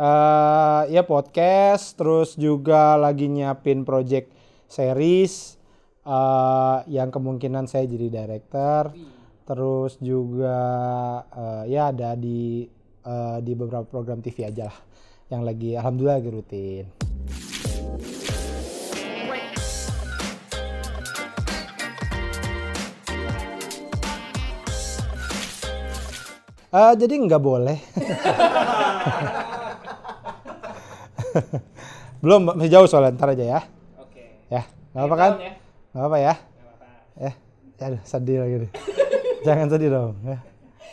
eh ya podcast, terus juga lagi nyiapin project series eh yang kemungkinan saya jadi director. Terus juga eh, ya ada di eh, di beberapa program TV aja lah yang lagi alhamdulillah lagi rutin. Eh, jadi nggak boleh. Belum, masih jauh soalnya, ntar aja ya. Oke. Ya, nggak apa kan? ya. Nggak apa ya? Nggak apa-apa. Ya, aduh, sedih lagi nih. Jangan sedih dong. Ya.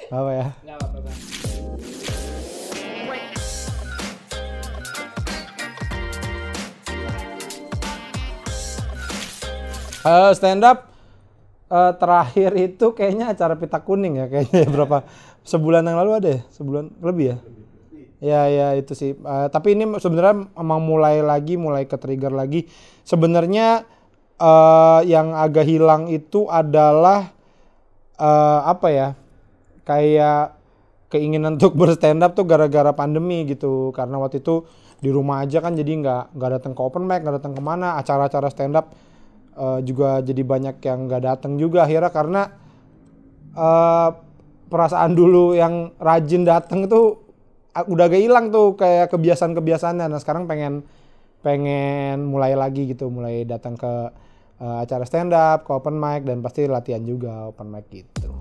Nggak apa ya? Nggak apa-apa, Bang. Eh, stand up eh, terakhir itu kayaknya acara pita kuning ya kayaknya ya, berapa sebulan yang lalu ada ya sebulan lebih ya ya ya itu sih. Eh, tapi ini sebenarnya emang mulai lagi mulai ke trigger lagi. Sebenarnya eh, yang agak hilang itu adalah eh, apa ya kayak keinginan untuk berstand up tuh gara-gara pandemi gitu. Karena waktu itu di rumah aja kan jadi nggak nggak datang ke open mic nggak datang ke mana. Acara-acara stand up eh, juga jadi banyak yang nggak datang juga akhirnya karena eh, perasaan dulu yang rajin datang itu ah, udah gak hilang tuh kayak kebiasaan-kebiasaannya. Nah sekarang pengen pengen mulai lagi gitu. Mulai datang ke eh, acara stand up ke open mic dan pasti latihan juga open mic gitu.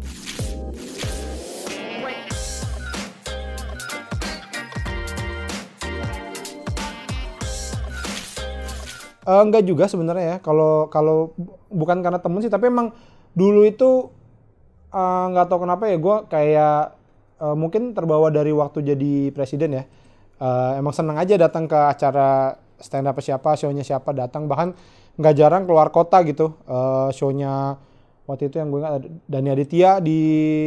Eh, enggak juga sebenarnya ya. Kalau kalau bu- bukan karena temen sih, tapi emang dulu itu eh, nggak tahu kenapa ya gue kayak eh, mungkin terbawa dari waktu jadi presiden ya. Eh, emang seneng aja datang ke acara stand up siapa, show-nya siapa datang. Bahkan nggak jarang keluar kota gitu. Eh, show-nya waktu itu yang gue ingat Dani Aditya di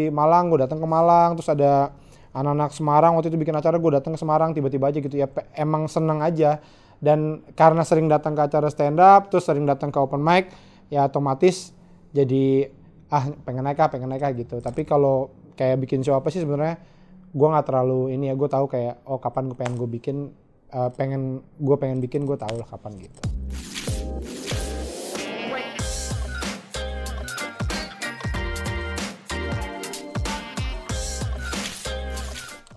Malang, gue datang ke Malang. Terus ada anak-anak Semarang waktu itu bikin acara gue datang ke Semarang tiba-tiba aja gitu ya. Emang seneng aja dan karena sering datang ke acara stand up terus sering datang ke open mic ya otomatis jadi ah pengen naik ah pengen naik ah gitu tapi kalau kayak bikin show apa sih sebenarnya? Gua nggak terlalu ini ya gue tahu kayak oh kapan gue pengen gue bikin eh, pengen gue pengen bikin gue tahu lah kapan gitu.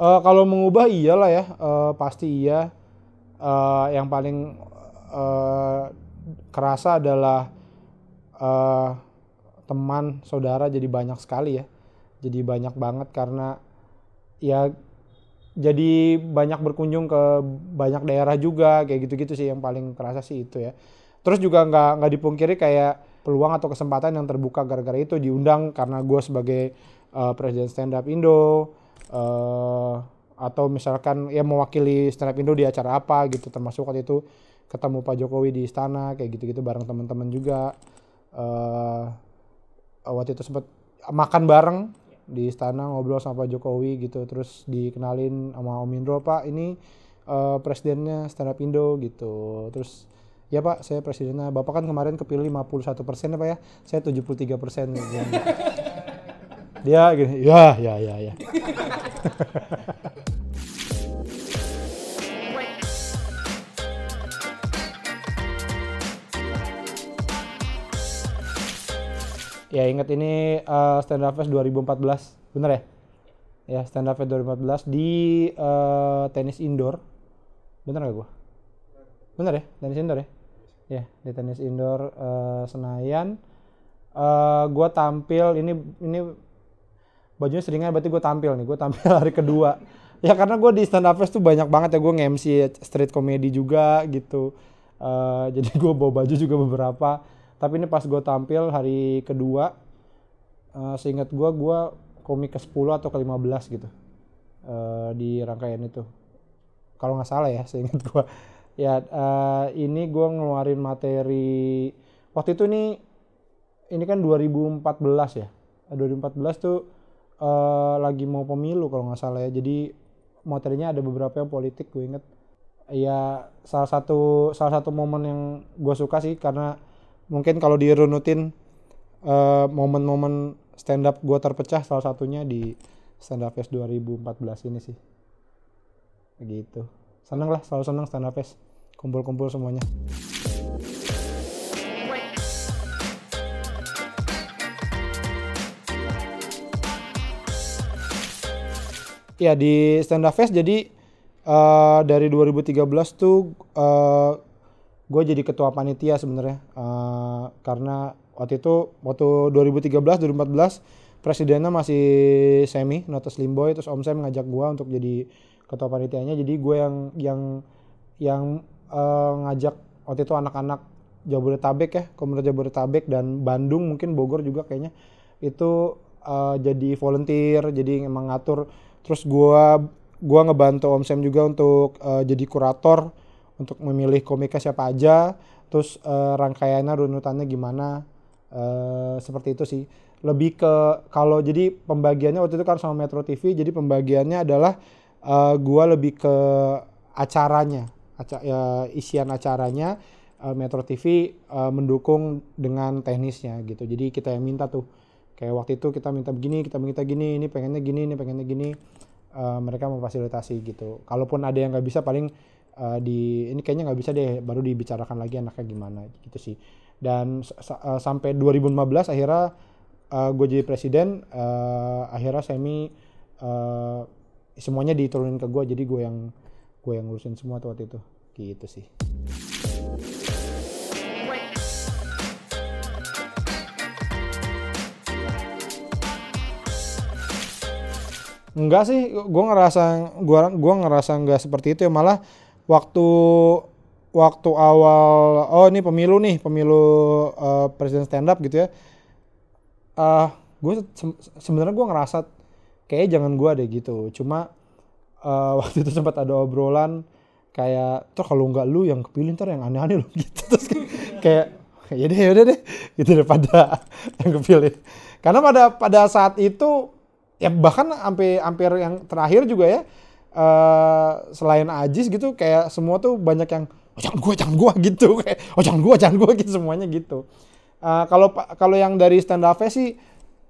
Eh, kalau mengubah iyalah ya eh, pasti iya. Eh, yang paling eh, kerasa adalah eh, teman saudara jadi banyak sekali ya jadi banyak banget karena ya jadi banyak berkunjung ke banyak daerah juga kayak gitu-gitu sih yang paling kerasa sih itu ya. Terus juga nggak nggak dipungkiri kayak peluang atau kesempatan yang terbuka gara-gara itu diundang karena gue sebagai eh, presiden stand up Indo eh, atau misalkan ya mewakili stand up Indo di acara apa gitu. Termasuk waktu itu ketemu Pak Jokowi di istana kayak gitu-gitu bareng teman-teman juga. Eh waktu itu sempat makan bareng di istana ngobrol sama Pak Jokowi gitu terus dikenalin sama Om Indro Pak ini eh, presidennya stand up Indo gitu. Terus ya Pak saya presidennya. Bapak kan kemarin kepilih 51 persen ya Pak ya. Saya 73 persen. Dia gini ya ya ya ya Ya ingat ini eh, Stand Up Fest 2014, bener ya? Ya Stand Up Fest 2014 di eh, tenis indoor, bener gak gua? Bener ya, tenis indoor ya? Ya di tenis indoor eh, Senayan. Eh, gua tampil ini ini bajunya seringnya berarti gue tampil nih, gue tampil hari kedua. Ya karena gue di Stand Up Fest tuh banyak banget ya gue nge-MC street comedy juga gitu. Eh, jadi gue bawa baju juga beberapa tapi ini pas gue tampil hari kedua eh, seingat gue gue komik ke 10 atau ke 15 gitu eh, di rangkaian itu. Kalau nggak salah ya seingat gue ya eh, ini gue ngeluarin materi waktu itu nih ini kan 2014 ya. Eh, 2014 tuh eh, lagi mau pemilu kalau nggak salah ya. Jadi materinya ada beberapa yang politik gue inget ya salah satu salah satu momen yang gue suka sih karena mungkin kalau dirunutin eh, momen-momen stand up gue terpecah salah satunya di stand up fest 2014 ini sih. Gitu seneng lah selalu seneng stand up fest. Kumpul-kumpul semuanya. Ya di stand up fest jadi eh, dari 2013 tuh eh, gue jadi ketua panitia sebenarnya Eh, karena waktu itu waktu 2013 2014 presidennya masih Semi Notus Limboy terus Om Sam ngajak gue untuk jadi ketua panitianya. Jadi gue yang yang yang eh, ngajak waktu itu anak-anak Jabodetabek ya komunitas Jabodetabek dan Bandung mungkin Bogor juga kayaknya itu eh, jadi volunteer jadi emang ngatur. Terus gua gua ngebantu Om Sam juga untuk eh, jadi kurator untuk memilih komika siapa aja terus eh, rangkaiannya runutannya gimana eh, seperti itu sih. Lebih ke kalau jadi pembagiannya waktu itu kan sama Metro TV jadi pembagiannya adalah eh, gua lebih ke acaranya aca- ya, isian acaranya eh, Metro TV eh, mendukung dengan teknisnya gitu. Jadi kita yang minta tuh kayak waktu itu kita minta begini kita minta gini ini pengennya gini ini pengennya gini Eh, mereka memfasilitasi gitu. Kalaupun ada yang nggak bisa paling eh, di ini kayaknya nggak bisa deh baru dibicarakan lagi anaknya gimana gitu sih. Dan eh, sampai 2015 akhirnya gue jadi presiden eh, akhirnya semi eh, semuanya diturunin ke gue jadi gue yang gue yang ngurusin semua tuh waktu itu. Gitu sih. Enggak sih, gue ngerasa gua gua ngerasa enggak seperti itu ya malah waktu waktu awal oh ini pemilu nih pemilu eh, presiden stand up gitu ya. eh gue sebenarnya gue ngerasa kayak jangan gue deh gitu. Cuma eh, waktu itu sempat ada obrolan kayak tuh kalau nggak lu yang kepilih ntar yang aneh-aneh lu gitu terus kayak ya deh ya deh gitu daripada yang kepilih karena pada pada saat itu ya bahkan sampai hampir yang terakhir juga ya eh selain Ajis gitu kayak semua tuh banyak yang oh jangan gua jangan gua gitu. Kayak oh jangan gua jangan gua gitu semuanya gitu. Eh, kalau pa- kalau yang dari stand up sih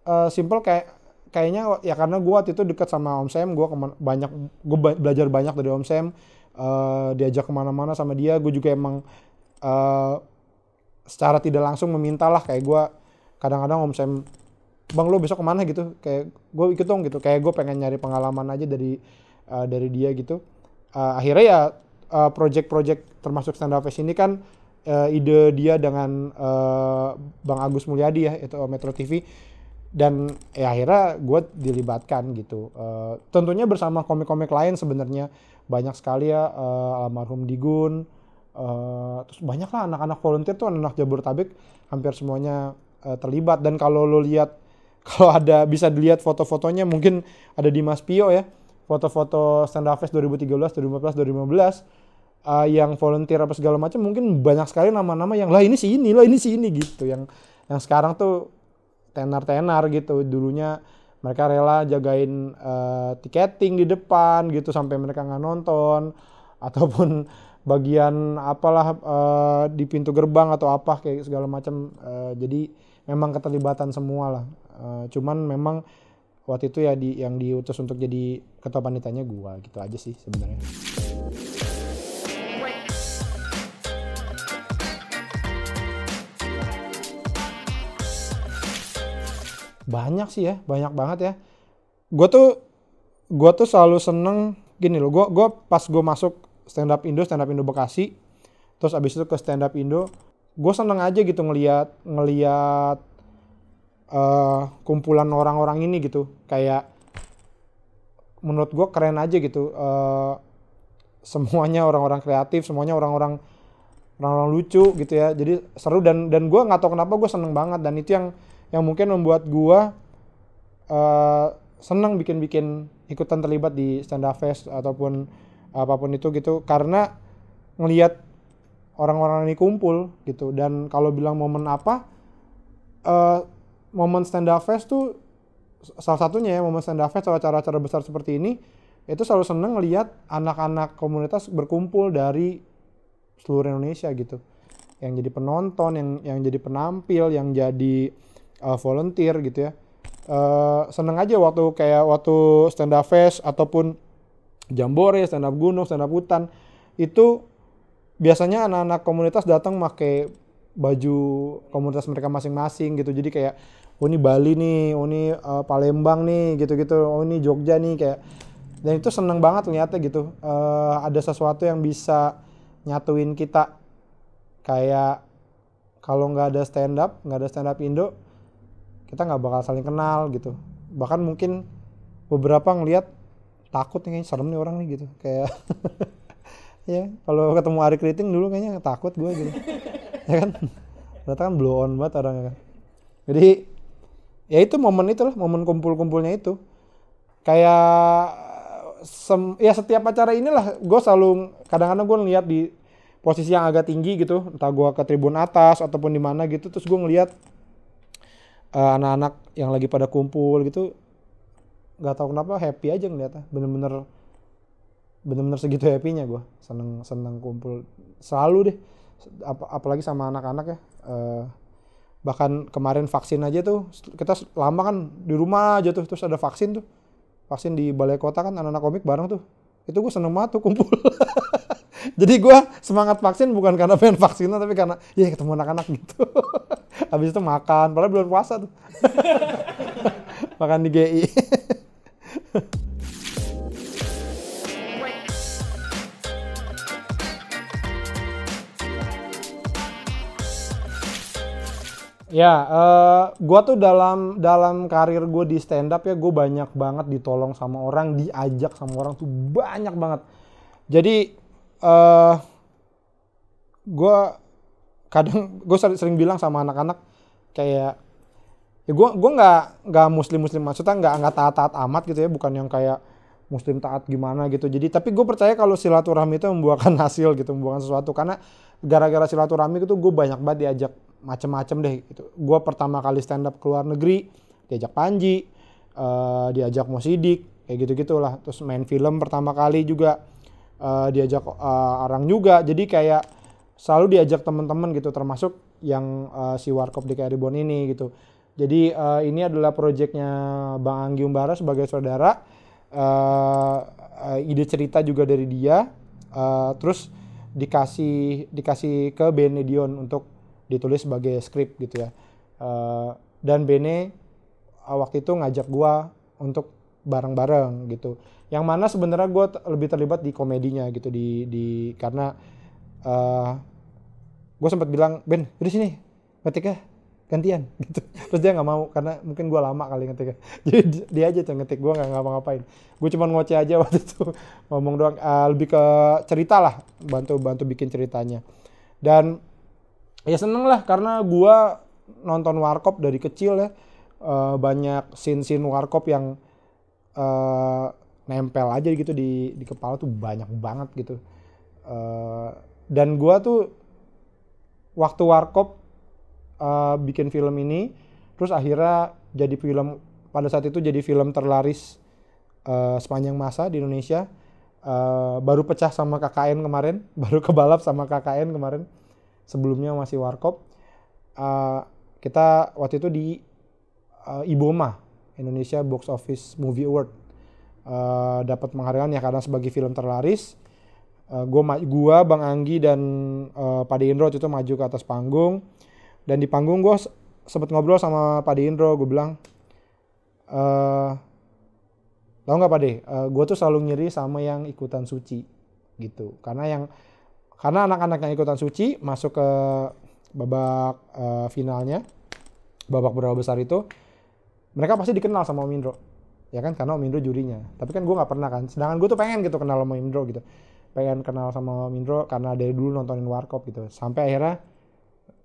eh, simple kayak kayaknya ya karena gua waktu itu dekat sama Om Sam gua kemana- banyak gue belajar banyak dari Om Sam. Eh, diajak ke mana-mana sama dia gue juga emang eh, secara tidak langsung meminta lah kayak gua kadang-kadang Om Sam bang lo besok ke mana? gitu. Kayak gue ikut dong gitu. Kayak gue pengen nyari pengalaman aja dari uh, dari dia gitu. Uh, akhirnya ya uh, project-project termasuk stand up ini kan uh, ide dia dengan uh, bang Agus Mulyadi ya itu Metro TV dan ya akhirnya gue dilibatkan gitu. Uh, tentunya bersama komik-komik lain sebenarnya. Banyak sekali ya uh, almarhum Digun uh, terus banyak lah anak-anak volunteer tuh anak Jabodetabek. Hampir semuanya uh, terlibat. Dan kalau lo lihat kalau ada bisa dilihat foto-fotonya mungkin ada di Mas Pio ya foto-foto stand up fest 2013 2014 2015 uh, yang volunteer apa segala macam mungkin banyak sekali nama-nama yang lah ini si ini lah ini si ini gitu. Yang yang sekarang tuh tenar-tenar gitu. Dulunya mereka rela jagain uh, tiketing di depan gitu sampai mereka nggak nonton ataupun bagian apalah uh, di pintu gerbang atau apa kayak segala macam. Uh, jadi memang keterlibatan semua lah. Uh, cuman memang waktu itu ya di yang diutus untuk jadi ketua panitanya gua gitu aja sih sebenarnya. Banyak sih ya banyak banget ya. Gue tuh gue tuh selalu seneng gini loh gue gua pas gue masuk stand up Indo stand up Indo Bekasi terus abis itu ke stand up Indo gue seneng aja gitu ngeliat ngeliat eh, kumpulan orang-orang ini gitu. Kayak menurut gue keren aja gitu eh, semuanya orang-orang kreatif semuanya orang-orang orang-orang lucu gitu ya. Jadi seru dan dan gue nggak tahu kenapa gue seneng banget dan itu yang yang mungkin membuat gue eh, seneng bikin-bikin ikutan terlibat di stand up fest ataupun apa pun itu gitu. Karena ngelihat orang-orang ini kumpul gitu. Dan kalau bilang momen apa eh momen stand up fest tuh salah satunya ya momen stand up fest atau acara-acara besar seperti ini itu selalu seneng ngelihat anak-anak komunitas berkumpul dari seluruh Indonesia gitu. Yang jadi penonton yang yang jadi penampil yang jadi uh, volunteer gitu ya. Eh seneng aja waktu kayak waktu stand up fest ataupun jambore stand up gunung stand up hutan itu biasanya anak-anak komunitas datang pakai baju komunitas mereka masing-masing gitu. Jadi kayak oh ini Bali nih oh ini uh, Palembang nih gitu-gitu. Oh ini Jogja nih kayak. Dan itu seneng banget ternyata gitu. Uh, ada sesuatu yang bisa nyatuin kita. Kayak kalau nggak ada stand up nggak ada stand up Indo kita nggak bakal saling kenal gitu. Bahkan mungkin beberapa ngelihat takut nih serem nih orang nih gitu. Kayak ya kalau ketemu Ari Kriting dulu kayaknya takut gue gitu. Ya kan? Ternyata kan blow on banget orangnya kan. Jadi ya itu momen itu lah momen kumpul-kumpulnya itu. Kayak sem ya setiap acara inilah gue selalu kadang-kadang gue ngeliat di posisi yang agak tinggi gitu entah gue ke tribun atas ataupun di mana gitu terus gue ngeliat uh, anak-anak yang lagi pada kumpul gitu nggak tahu kenapa happy aja ngeliatnya. Bener-bener bener-bener segitu happynya gue seneng seneng kumpul. Selalu deh Ap apalagi sama anak-anak ya uh, bahkan kemarin vaksin aja tuh kita lama kan di rumah aja tuh terus ada vaksin tuh. Vaksin di balai kota kan anak-anak komik bareng tuh. Itu gue seneng banget tuh kumpul. Jadi gue semangat vaksin bukan karena pengen vaksin tapi karena ya ketemu anak-anak gitu. Habis itu makan padahal belum puasa tuh. Makan di GI Ya, uh, gua tuh dalam dalam karir gue di stand up ya, gue banyak banget ditolong sama orang, diajak sama orang tuh banyak banget. Jadi, uh, gue kadang gue sering, sering bilang sama anak-anak kayak, ya gue gue nggak nggak muslim muslim maksudnya nggak nggak taat taat amat gitu ya, bukan yang kayak muslim taat gimana gitu. Jadi, tapi gue percaya kalau silaturahmi itu membuahkan hasil gitu, membuahkan sesuatu karena gara-gara silaturahmi itu gue banyak banget diajak macem-macem deh gitu. Gue pertama kali stand up ke luar negeri, diajak Panji, uh, diajak Mosidik, kayak gitu gitulah. Terus main film pertama kali juga uh, diajak uh, orang juga. Jadi kayak selalu diajak teman-teman gitu, termasuk yang uh, si Warkop di Karibon ini gitu. Jadi uh, ini adalah proyeknya Bang Anggi Umbara sebagai saudara. Uh, uh, ide cerita juga dari dia. Uh, terus dikasih dikasih ke Benedion untuk ditulis sebagai skrip gitu ya. Uh, dan Bene uh, waktu itu ngajak gua untuk bareng-bareng gitu. Yang mana sebenarnya gue lebih terlibat di komedinya gitu di di karena uh, eh, gue sempat bilang Ben di sini ngetik ya gantian gitu. Terus dia nggak mau karena mungkin gue lama kali ngetik jadi dia aja tuh ngetik gue nggak ngapa-ngapain. Gue cuma ngoceh aja waktu itu ngomong doang. Uh, lebih ke cerita lah bantu bantu bikin ceritanya. Dan ya seneng lah karena gua nonton warkop dari kecil ya. Uh, banyak scene-scene warkop yang uh, nempel aja gitu di di kepala tuh banyak banget gitu. Uh, dan gua tuh waktu warkop uh, bikin film ini terus akhirnya jadi film pada saat itu jadi film terlaris uh, sepanjang masa di Indonesia. Uh, baru pecah sama KKN kemarin baru kebalap sama KKN kemarin sebelumnya masih warkop uh, kita waktu itu di uh, Iboma Indonesia Box Office Movie Award. Uh, dapat penghargaan ya karena sebagai film terlaris uh, gua gua Bang Anggi dan uh, Pak Indro itu maju ke atas panggung. Dan di panggung gue sempet ngobrol sama Pak Indro gue bilang uh, tau nggak Pak De? Uh, gue tuh selalu nyeri sama yang ikutan suci gitu. Karena yang karena anak-anak yang ikutan suci masuk ke babak uh, finalnya, babak berapa besar itu, mereka pasti dikenal sama Om Indro. Ya kan, karena Om Indro jurinya. Tapi kan gue nggak pernah kan. Sedangkan gue tuh pengen gitu kenal sama Om Indro gitu. Pengen kenal sama Om Indro karena dari dulu nontonin Warkop gitu. Sampai akhirnya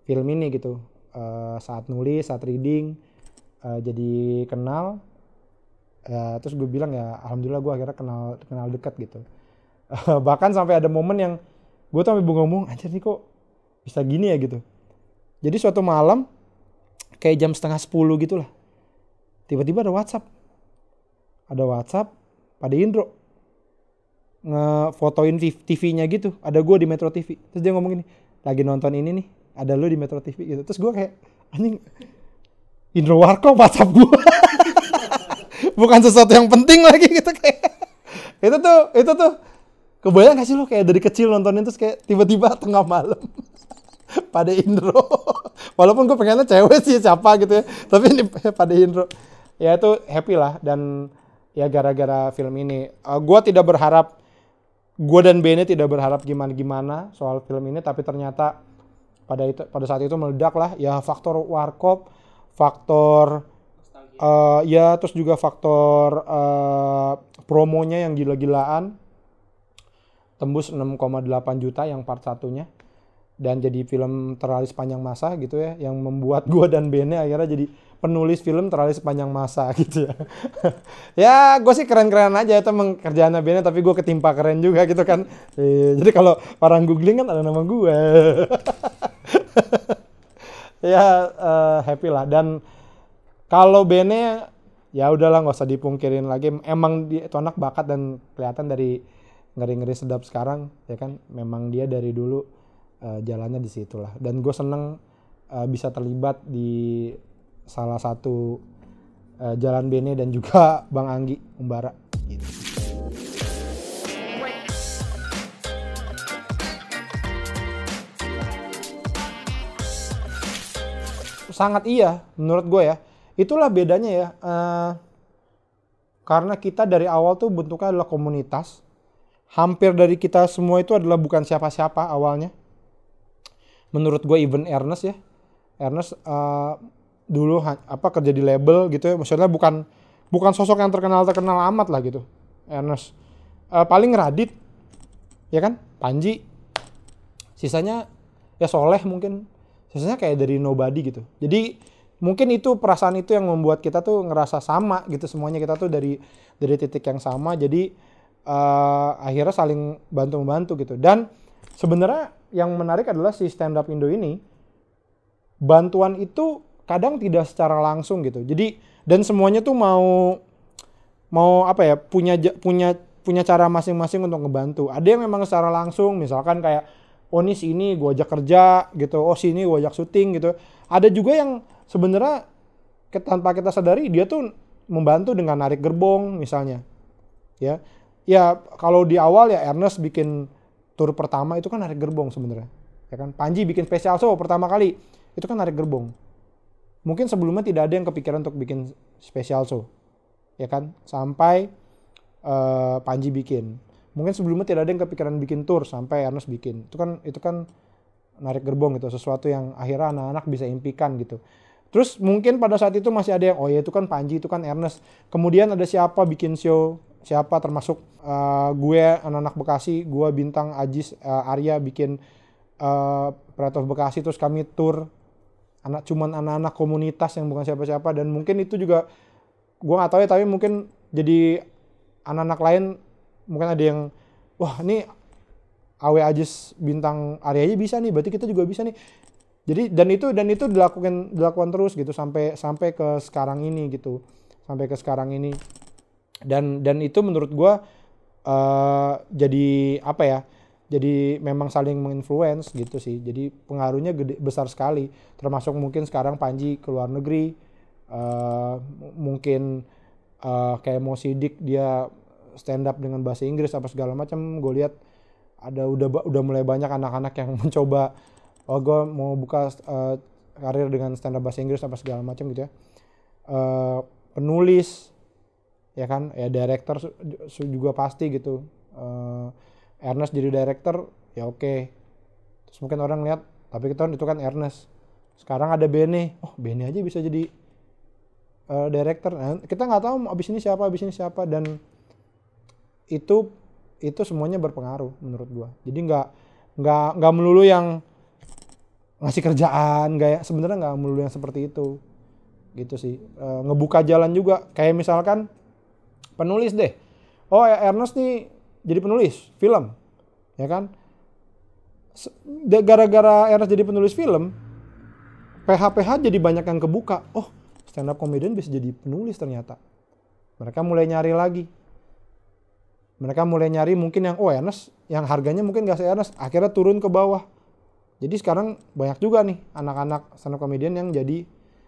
film ini gitu. Uh, saat nulis, saat reading, uh, jadi kenal. Uh, terus gue bilang ya, alhamdulillah gue akhirnya kenal kenal dekat gitu. Uh, bahkan sampai ada momen yang gue tuh sampai ngomong anjir nih kok bisa gini ya? Gitu. Jadi suatu malam kayak jam setengah sepuluh gitu lah tiba-tiba ada WhatsApp. Ada WhatsApp pada Indro ngefotoin TV-nya gitu. Ada gue di Metro TV terus dia ngomong gini lagi nonton ini nih ada lu di Metro TV gitu. Terus gue kayak anjing Indro Warko WhatsApp gue bukan sesuatu yang penting lagi gitu kayak. Itu tuh itu tuh kebayang gak sih lo kayak dari kecil nontonin terus kayak tiba-tiba tengah malam? Pada intro walaupun gue pengennya cewek sih siapa gitu ya. Tapi ini pada intro ya itu happy lah dan ya gara-gara film ini. Uh, gue tidak berharap gue dan Bene tidak berharap gimana-gimana soal film ini tapi ternyata pada itu pada saat itu meledak lah. Ya faktor warkop faktor uh, ya terus juga faktor uh, promonya yang gila-gilaan tembus 6,8 juta yang part satunya. Dan jadi film terlalu sepanjang masa gitu ya yang membuat gua dan Bene akhirnya jadi penulis film terlalu sepanjang masa gitu ya. Ya gue sih keren-keren aja itu kerjaan Bene tapi gue ketimpa keren juga gitu kan. E, jadi kalau orang googling kan ada nama gue ya uh, happy lah. Dan kalau Bene ya udahlah nggak usah dipungkirin lagi. Emang dia itu anak bakat dan kelihatan dari ngeri-ngeri sedap sekarang ya kan? Memang dia dari dulu uh, jalannya di situ lah. Dan gue seneng uh, bisa terlibat di salah satu uh, jalan Bene dan juga Bang Anggi Umbara. Gitu. sangat iya menurut gue ya. Itulah bedanya ya uh, karena kita dari awal tuh bentuknya adalah komunitas hampir dari kita semua itu adalah bukan siapa-siapa awalnya. Menurut gue even Ernest ya, Ernest uh, dulu apa kerja di label gitu ya, maksudnya bukan bukan sosok yang terkenal terkenal amat lah gitu. Ernest. Uh, paling Radit, ya kan, Panji, sisanya ya Soleh mungkin, sisanya kayak dari nobody gitu. Jadi mungkin itu perasaan itu yang membuat kita tuh ngerasa sama gitu. Semuanya kita tuh dari dari titik yang sama. Jadi uh, akhirnya saling bantu membantu gitu. Dan sebenarnya yang menarik adalah si stand up Indo ini bantuan itu kadang tidak secara langsung gitu. Jadi dan semuanya tuh mau mau apa ya punya punya punya cara masing-masing untuk ngebantu. Ada yang memang secara langsung misalkan kayak oh ini sini gue ajak kerja gitu. Oh sini gue ajak syuting gitu. Ada juga yang sebenarnya tanpa kita sadari dia tuh membantu dengan narik gerbong misalnya. Ya ya kalau di awal ya Ernest bikin tur pertama itu kan narik gerbong sebenarnya ya kan? Panji bikin special show pertama kali itu kan narik gerbong. Mungkin sebelumnya tidak ada yang kepikiran untuk bikin special show ya kan? Sampai uh, Panji bikin. Mungkin sebelumnya tidak ada yang kepikiran bikin tour sampai Ernest bikin. Itu kan itu kan narik gerbong gitu sesuatu yang akhirnya anak-anak bisa impikan gitu. Terus mungkin pada saat itu masih ada yang oh ya itu kan Panji itu kan Ernest. Kemudian ada siapa bikin show siapa termasuk uh, gue anak-anak Bekasi, gue bintang Ajis uh, Arya bikin uh, Pride Bekasi terus kami tour. Anak cuman anak-anak komunitas yang bukan siapa-siapa. Dan mungkin itu juga gue nggak tahu ya tapi mungkin jadi anak-anak lain mungkin ada yang wah ini Awe Ajis bintang Arya aja bisa nih berarti kita juga bisa nih. Jadi dan itu dan itu dilakukan dilakukan terus gitu sampai sampai ke sekarang ini gitu. Sampai ke sekarang ini dan dan itu menurut gue uh, jadi apa ya jadi memang saling menginfluence gitu sih. Jadi pengaruhnya gede besar sekali. Termasuk mungkin sekarang Panji ke luar negeri uh, mungkin uh, kayak mau sidik dia stand up dengan bahasa Inggris apa segala macam. Gue lihat ada udah udah mulai banyak anak-anak yang mencoba oh gue mau buka uh, karir dengan stand up bahasa Inggris apa segala macam gitu ya. Uh, penulis ya kan? Ya director juga pasti gitu. Uh, Ernest jadi director ya oke. Okay. terus mungkin orang lihat tapi kita itu kan Ernest. Sekarang ada Benny. Oh Benny aja bisa jadi uh, director. Nah, kita nggak tahu abis ini siapa abis ini siapa. Dan itu itu semuanya berpengaruh menurut gua. Jadi nggak nggak nggak melulu yang ngasih kerjaan nggak ya sebenarnya nggak melulu yang seperti itu. Gitu sih. E, ngebuka jalan juga. Kayak misalkan penulis deh. Oh Ernest nih jadi penulis film, ya kan? Gara-gara Ernest jadi penulis film, PH-PH jadi banyak yang kebuka. Oh stand up comedian bisa jadi penulis ternyata. Mereka mulai nyari lagi. Mereka mulai nyari mungkin yang oh Ernest yang harganya mungkin gak se Ernest akhirnya turun ke bawah. Jadi sekarang banyak juga nih anak-anak stand up comedian yang jadi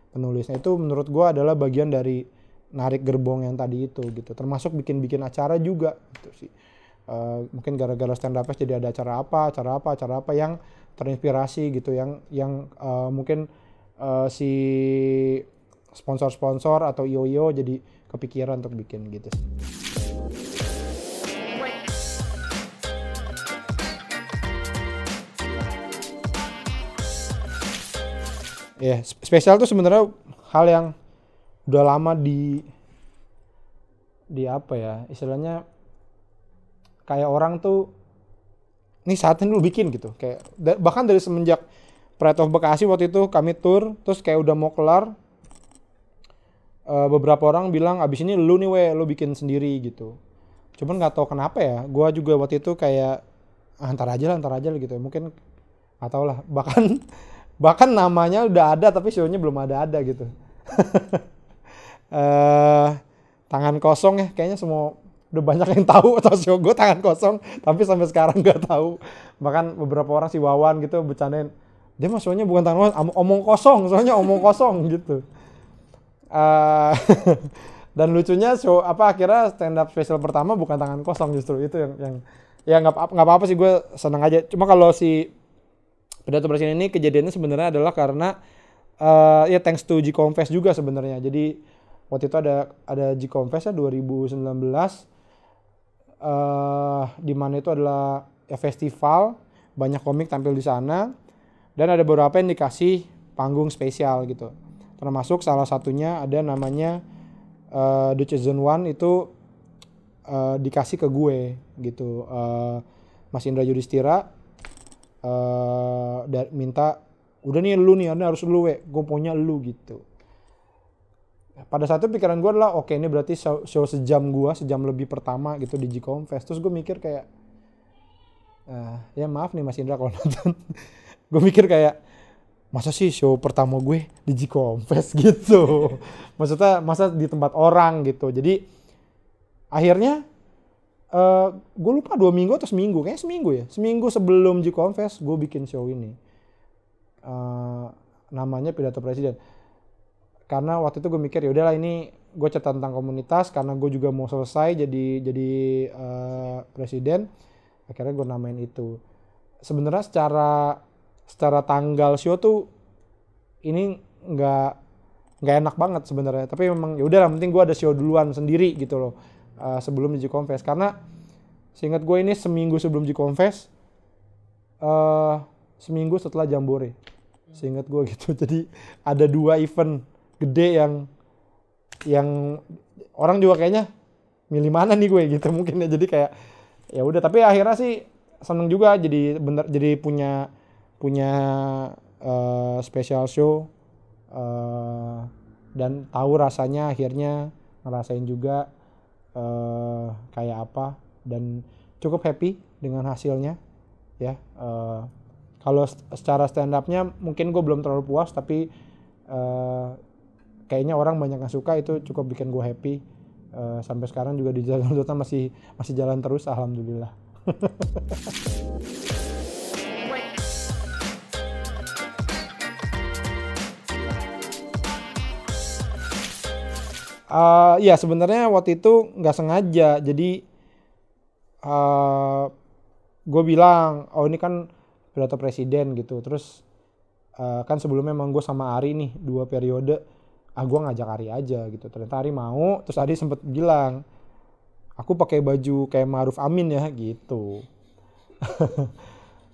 penulisnya itu menurut gue adalah bagian dari narik gerbong yang tadi itu gitu. Termasuk bikin-bikin acara juga gitu sih. Uh, mungkin gara-gara stand up jadi ada acara apa, acara apa, acara apa yang terinspirasi gitu, yang yang uh, mungkin uh, si sponsor-sponsor atau io-io jadi kepikiran untuk bikin gitu sih. Ya, yeah, spesial tuh sebenarnya hal yang udah lama di di apa ya istilahnya kayak orang tuh ini saatnya lu bikin gitu. Kayak bahkan dari semenjak Pride of Bekasi waktu itu kami tour terus kayak udah mau kelar uh, beberapa orang bilang abis ini lu nih we lu bikin sendiri gitu. Cuman nggak tahu kenapa ya gua juga waktu itu kayak ah, antar aja lah antar aja lah gitu. Ya mungkin atau lah. Bahkan bahkan namanya udah ada tapi show-nya belum ada ada gitu uh, tangan kosong ya kayaknya semua udah banyak yang tahu atau show gue tangan kosong tapi sampai sekarang nggak tahu. Bahkan beberapa orang si Wawan gitu bercandain dia mah soalnya bukan tangan kosong omong kosong soalnya omong kosong gitu. Uh, dan lucunya show apa akhirnya stand up special pertama bukan tangan kosong justru itu yang yang ya nggak nggak apa-apa sih gue seneng aja. Cuma kalau si pidato presiden ini kejadiannya sebenarnya adalah karena uh, ya thanks to G Confess juga sebenarnya. Jadi waktu itu ada ada G Confess ya 2019 uh, di mana itu adalah ya, festival. Banyak komik tampil di sana. Dan ada beberapa yang dikasih panggung spesial gitu. Termasuk salah satunya ada namanya uh, The Chosen One itu uh, dikasih ke gue gitu. Uh, Mas Indra Yudhistira uh, minta udah nih lu nih harus lu we gue punya lu gitu pada saat itu pikiran gue adalah oke ini berarti show, show sejam gue sejam lebih pertama gitu di G Confess terus gue mikir kayak uh, ya maaf nih Mas Indra kalau nonton. Gue mikir kayak masa sih show pertama gue di G Confess gitu. Maksudnya masa di tempat orang gitu. Jadi akhirnya uh, gue lupa dua minggu atau seminggu kayaknya seminggu ya. Seminggu sebelum G Confess gue bikin show ini. Uh, namanya pidato presiden karena waktu itu gue mikir ya udahlah ini gue cerita tentang komunitas karena gue juga mau selesai jadi jadi uh, presiden. Akhirnya gue namain itu. Sebenarnya secara secara tanggal show tuh ini nggak nggak enak banget sebenarnya. Tapi memang ya udahlah penting gue ada show duluan sendiri gitu loh uh, sebelum G Confess karena seingat gue ini seminggu sebelum G Confess uh, seminggu setelah Jambore. Seingat gue gitu. Jadi ada dua event gede yang yang orang juga kayaknya milih mana nih gue gitu mungkin ya. Jadi kayak ya udah. Tapi akhirnya sih seneng juga jadi bener jadi punya punya uh, special show uh, dan tahu rasanya akhirnya ngerasain juga uh, kayak apa dan cukup happy dengan hasilnya ya uh, kalau secara stand upnya mungkin gue belum terlalu puas tapi uh, kayaknya orang banyak yang suka itu cukup bikin gue happy. Uh, sampai sekarang juga di jalan Dota masih masih jalan terus alhamdulillah. Uh, ya sebenarnya waktu itu nggak sengaja. Jadi uh, eh, gue bilang oh ini kan pidato presiden gitu. Terus uh, kan sebelumnya emang gue sama Ari nih dua periode ah gue ngajak Ari aja gitu. Ternyata Ari mau terus Ari sempet bilang aku pakai baju kayak Maruf Amin ya gitu. Uh,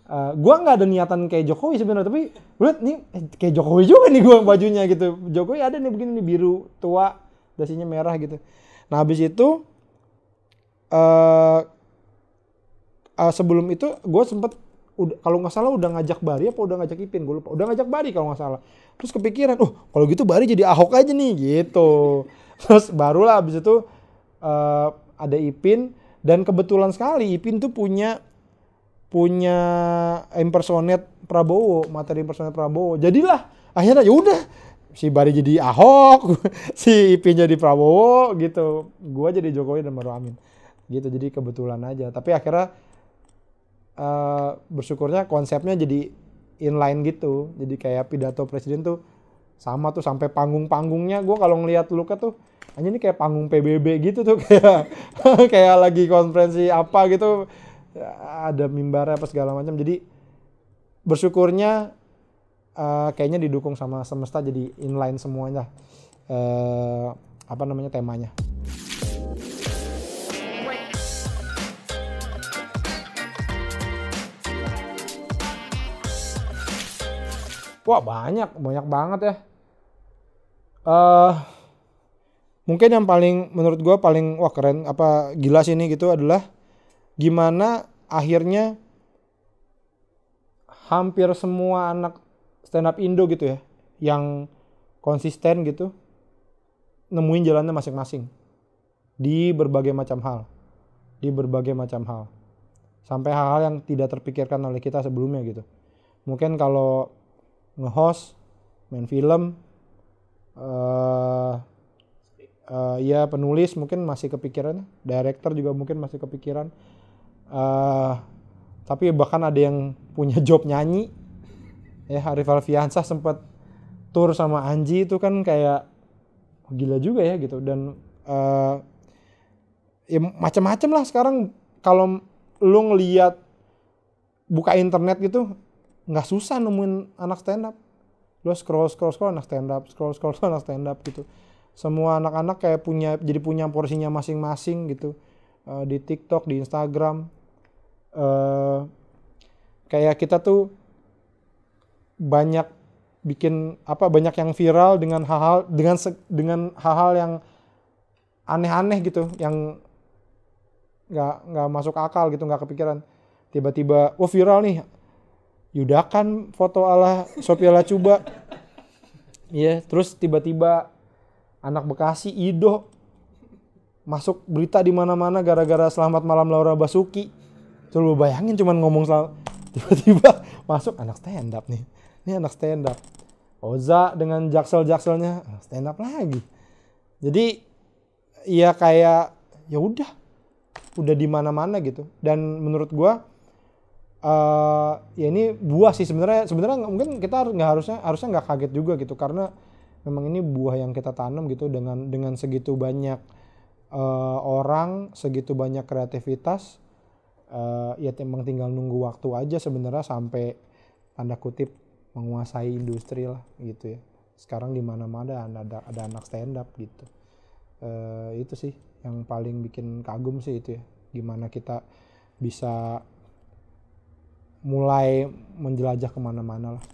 eh, gue nggak ada niatan kayak Jokowi sebenarnya tapi lihat nih eh, kayak Jokowi juga nih gue bajunya gitu. Jokowi ada nih begini nih biru tua dasinya merah gitu. Nah habis itu uh, uh, sebelum itu gue sempet udah kalau nggak salah udah ngajak Bari apa udah ngajak Ipin? Gue lupa. Udah ngajak Bari kalau nggak salah. Terus kepikiran oh kalau gitu Bari jadi Ahok aja nih gitu. Terus barulah abis itu uh, ada Ipin. Dan kebetulan sekali Ipin tuh punya punya impersonate Prabowo materi impersonate Prabowo. Jadilah akhirnya ya udah si Bari jadi Ahok si Ipin jadi Prabowo gitu. Gue jadi Jokowi dan Baru Amin gitu. Jadi kebetulan aja. Tapi akhirnya uh, bersyukurnya konsepnya jadi inline gitu. Jadi kayak pidato presiden tuh sama tuh sampai panggung-panggungnya. Gue kalau ngelihat Luka tuh hanya ini kayak panggung PBB gitu tuh kayak kayak lagi konferensi apa gitu. Ada mimbar apa segala macam. Jadi bersyukurnya uh, kayaknya didukung sama semesta jadi inline semuanya. Uh, apa namanya temanya Wah banyak, banyak banget ya. Uh, mungkin yang paling menurut gue paling wah keren apa gila sih ini gitu adalah gimana akhirnya hampir semua anak stand up Indo gitu ya yang konsisten gitu nemuin jalannya masing-masing di berbagai macam hal di berbagai macam hal sampai hal-hal yang tidak terpikirkan oleh kita sebelumnya gitu mungkin kalau nge-host, main film, uh, uh, ya penulis mungkin masih kepikiran, director juga mungkin masih kepikiran. Uh, tapi bahkan ada yang punya job nyanyi. Ya Arif Alfiansah sempat tour sama Anji itu kan kayak gila juga ya gitu dan uh, ya macam-macam lah sekarang kalau lu ngeliat buka internet gitu nggak susah nemuin anak stand up lo scroll scroll scroll anak stand up scroll scroll scroll anak stand up gitu. Semua anak-anak kayak punya jadi punya porsinya masing-masing gitu. Uh, di TikTok di Instagram. Uh, kayak kita tuh banyak bikin apa banyak yang viral dengan hal-hal dengan dengan hal-hal yang aneh-aneh gitu yang nggak nggak masuk akal gitu nggak kepikiran. Tiba-tiba oh viral nih Yudakan foto ala Sophia Lacuba. Iya, yeah, terus tiba-tiba anak Bekasi Ido masuk berita di mana-mana gara-gara selamat malam Laura Basuki. Coba bayangin cuman ngomong selamat tiba-tiba masuk anak stand up nih. Ini anak stand up. Oza dengan jaksel-jakselnya stand up lagi. Jadi ya kayak ya udah udah di mana-mana gitu. Dan menurut gua uh, ya ini buah sih sebenarnya sebenarnya mungkin kita nggak harusnya harusnya nggak kaget juga gitu. Karena memang ini buah yang kita tanam gitu dengan dengan segitu banyak uh, orang segitu banyak kreativitas uh, ya emang tinggal nunggu waktu aja sebenarnya sampai tanda kutip menguasai industri lah gitu ya. Sekarang di mana mana ada ada anak stand up gitu. Uh, itu sih yang paling bikin kagum sih itu ya. Gimana kita bisa mulai menjelajah ke mana-mana lah.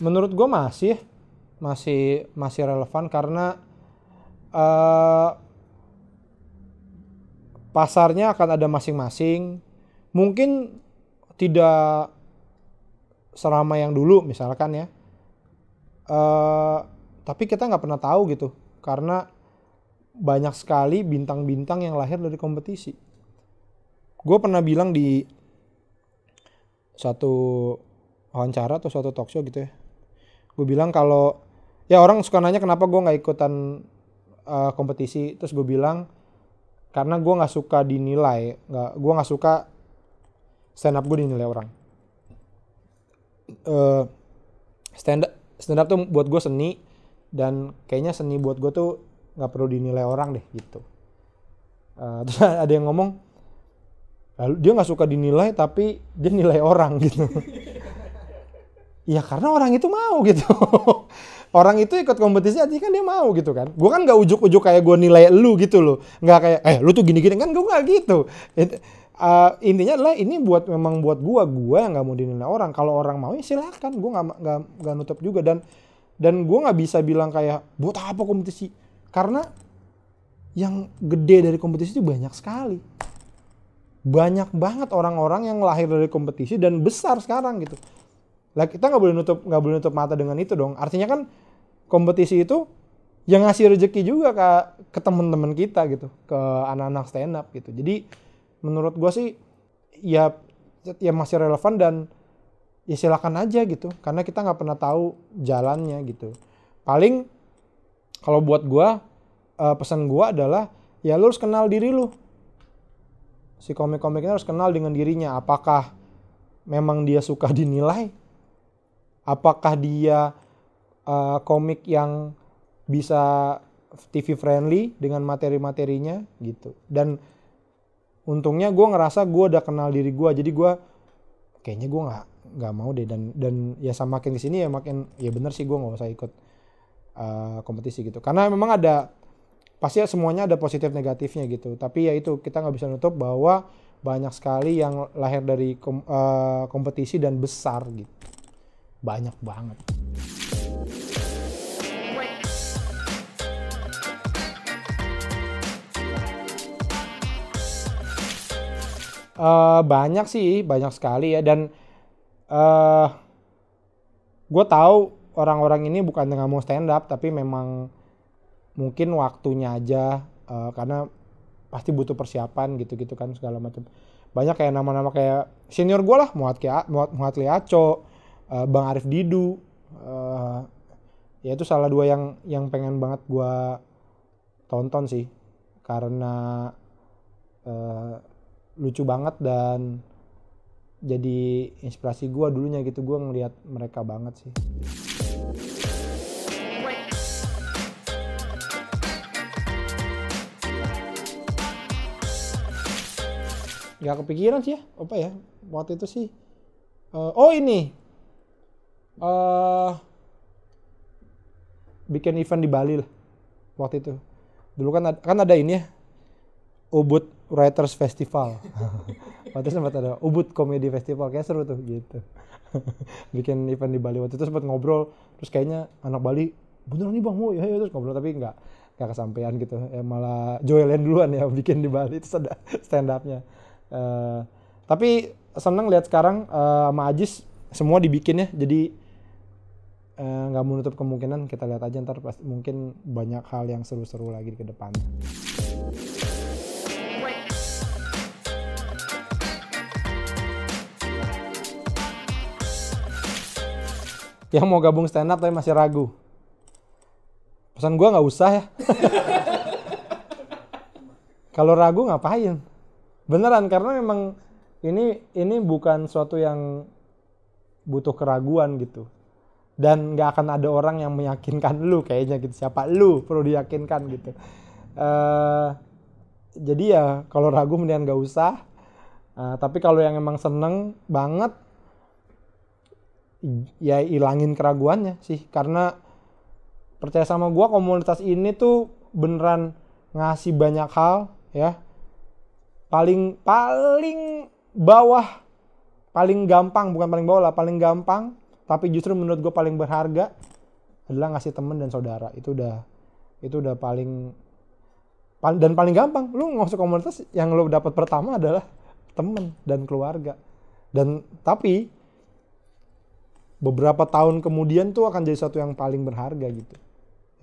Menurut gue masih masih masih relevan karena uh, pasarnya akan ada masing-masing. Mungkin tidak selama yang dulu misalkan ya. Uh, tapi kita nggak pernah tahu gitu karena banyak sekali bintang-bintang yang lahir dari kompetisi. Gue pernah bilang di satu wawancara atau suatu talk show gitu ya. Gue bilang kalau ya orang suka nanya kenapa gue nggak ikutan uh, kompetisi. Terus gue bilang karena gue nggak suka dinilai, nggak gue nggak suka stand up gue dinilai orang. Uh, stand up stand up tuh buat gue seni dan kayaknya seni buat gue tuh nggak perlu dinilai orang deh gitu. Uh, terus ada yang ngomong lalu dia nggak suka dinilai tapi dia nilai orang gitu. Ya karena orang itu mau gitu. Orang itu ikut kompetisi artinya kan dia mau gitu kan. Gue kan nggak ujuk-ujuk kayak gue nilai lu gitu loh. Nggak kayak eh lu tuh gini-gini. Kan gue nggak gitu. Uh, intinya adalah ini buat memang buat gue gue yang nggak mau dinilai orang. Kalau orang mau ya silakan gue nggak nggak nutup juga. Dan dan gue nggak bisa bilang kayak buat apa kompetisi? Karena yang gede dari kompetisi itu banyak sekali. Banyak banget orang-orang yang lahir dari kompetisi dan besar sekarang gitu. Lah kita nggak boleh nutup nggak boleh nutup mata dengan itu dong. Artinya kan kompetisi itu yang ngasih rezeki juga ke ke teman-teman kita gitu. Ke anak-anak stand up gitu. Jadi menurut gue sih ya ya masih relevan dan ya silakan aja gitu. Karena kita nggak pernah tahu jalannya gitu. Paling kalau buat gue uh, pesan gue adalah ya lu harus kenal diri lu. Si komik-komik ini harus kenal dengan dirinya. Apakah memang dia suka dinilai? Apakah dia uh, komik yang bisa TV friendly dengan materi-materinya? Gitu. Dan untungnya gue ngerasa gue udah kenal diri gue jadi gue kayaknya gue nggak nggak mau deh. Dan dan ya semakin ke sini ya makin ya bener sih gue nggak usah ikut uh, kompetisi gitu. Karena memang ada pasti ya semuanya ada positif negatifnya gitu. Tapi ya itu kita nggak bisa nutup bahwa banyak sekali yang lahir dari kom, uh, kompetisi dan besar gitu. Banyak banget. Uh, banyak sih, banyak sekali ya. Dan uh, gue tahu orang-orang ini bukan nggak mau stand up tapi memang mungkin waktunya aja uh, karena pasti butuh persiapan gitu-gitu kan segala macam. Banyak kayak nama-nama kayak senior gue lah Muhat Muhat Muhat Liaco, uh, Bang Arif Didu, uh, ya itu salah dua yang yang pengen banget gue tonton sih. Karena uh, lucu banget dan jadi inspirasi gue dulunya gitu. Gue ngelihat mereka banget sih. Gak kepikiran sih ya apa ya waktu itu sih. Uh, oh ini. Uh, bikin event di Bali lah waktu itu. Dulu kan ada, kan ada ini ya Ubud Writers Festival. waktu sempat ada Ubud Comedy Festival kayak seru tuh gitu. Bikin event di Bali. Waktu itu sempat ngobrol terus kayaknya anak Bali beneran nih bang? Mau ya, ya terus ngobrol. Tapi nggak nggak kesampaian gitu. Ya malah Joelen duluan ya bikin di Bali itu ada stand upnya uh, tapi seneng lihat sekarang uh, sama Ajis semua dibikin ya. Jadi eh, nggak uh, menutup kemungkinan kita lihat aja ntar pasti mungkin banyak hal yang seru-seru lagi ke depannya. Yang mau gabung stand up tapi masih ragu. Pesan gue nggak usah ya. Kalau ragu ngapain? Beneran karena memang ini ini bukan suatu yang butuh keraguan gitu. Dan nggak akan ada orang yang meyakinkan lu kayaknya gitu. Siapa lu perlu diyakinkan gitu. Uh, jadi ya kalau ragu mendingan gak usah. Uh, tapi kalau yang emang seneng banget ya ilangin keraguannya sih. Karena percaya sama gue komunitas ini tuh beneran ngasih banyak hal ya. Paling paling bawah paling gampang bukan paling bawah lah paling gampang tapi justru menurut gue paling berharga adalah ngasih temen dan saudara. Itu udah itu udah paling dan paling gampang. Lu masuk komunitas yang lu dapat pertama adalah temen dan keluarga. Dan tapi beberapa tahun kemudian tuh akan jadi satu yang paling berharga gitu.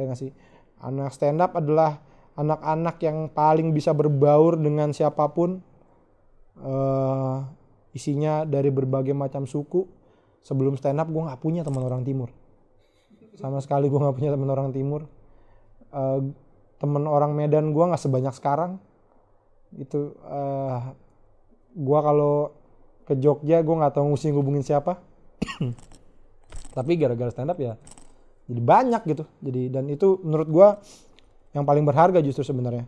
Ya nggak sih? Anak stand up adalah anak-anak yang paling bisa berbaur dengan siapa pun uh, isinya dari berbagai macam suku. Sebelum stand up gue nggak punya teman orang timur. Sama sekali gue nggak punya teman orang timur. Uh, teman orang Medan gue nggak sebanyak sekarang. Itu uh, gue kalau ke Jogja gue nggak tahu mesti ngubungin siapa tapi gara-gara stand up ya jadi banyak gitu. Jadi dan itu menurut gue yang paling berharga justru sebenarnya.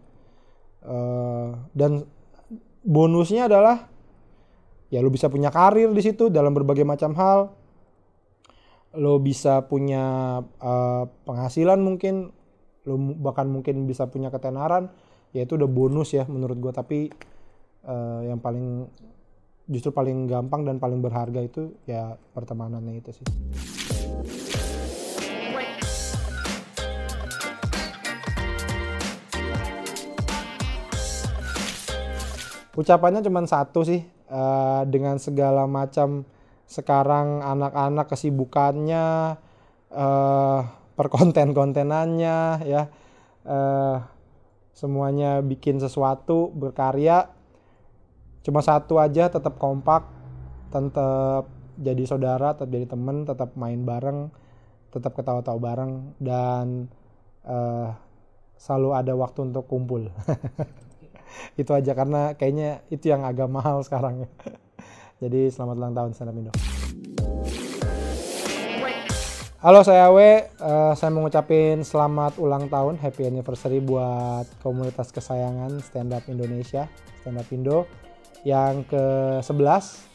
Uh, dan bonusnya adalah ya lo bisa punya karir di situ dalam berbagai macam hal. Lo bisa punya uh, penghasilan mungkin lo bahkan mungkin bisa punya ketenaran ya itu udah bonus ya menurut gue tapi uh, yang paling justru paling gampang dan paling berharga itu ya pertemanannya itu sih. Ucapannya cuma satu sih uh, dengan segala macam sekarang anak-anak kesibukannya uh, perkonten-kontenannya ya uh, semuanya bikin sesuatu berkarya cuma satu aja tetap kompak tetap jadi saudara tetap jadi temen tetap main bareng tetap ketawa-tawa bareng dan uh, selalu ada waktu untuk kumpul itu aja karena kayaknya itu yang agak mahal sekarang. Jadi selamat ulang tahun stand up Indo. Halo saya Awe, uh, saya mau ngucapin selamat ulang tahun, happy anniversary buat komunitas kesayangan stand up Indonesia, stand up Indo yang ke-11